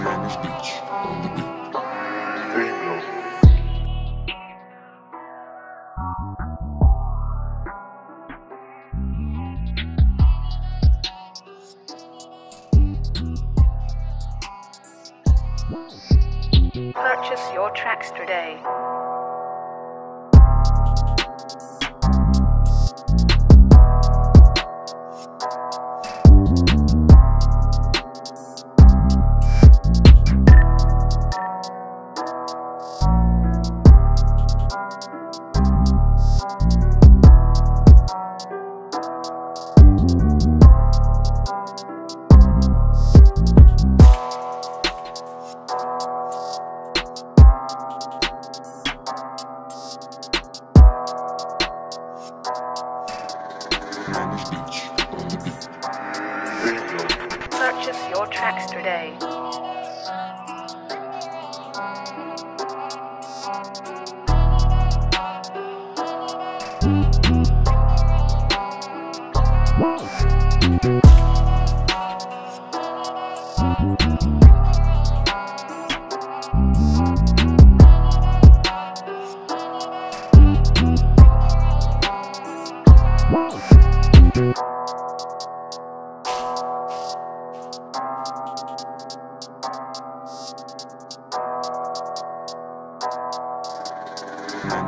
Manos Beats on the beat. Purchase your tracks today. On the. Purchase your tracks today.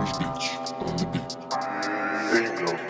Beats on the. Streamload. Purchase